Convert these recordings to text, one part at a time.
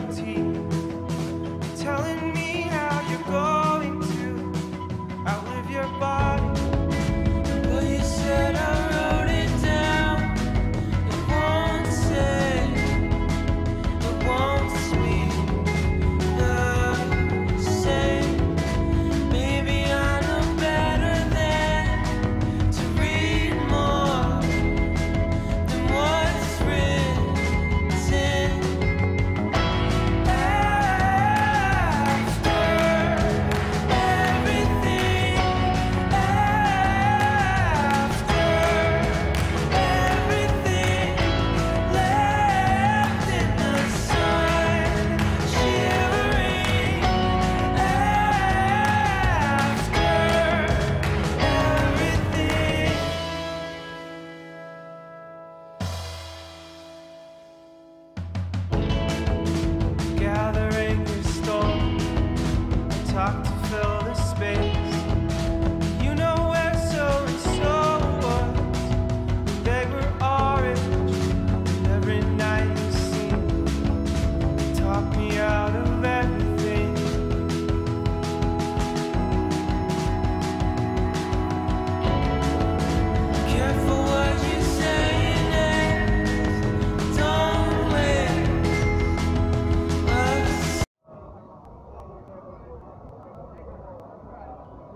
guarantee.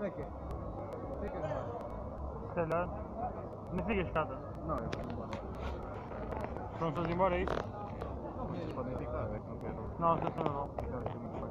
Seca. Seca Se calhar. Não siga a escada. Não, eu vou embora. Pronto, vamos embora, é isso? Não, mas podem ficar, é que não quero. Não, não, não. não.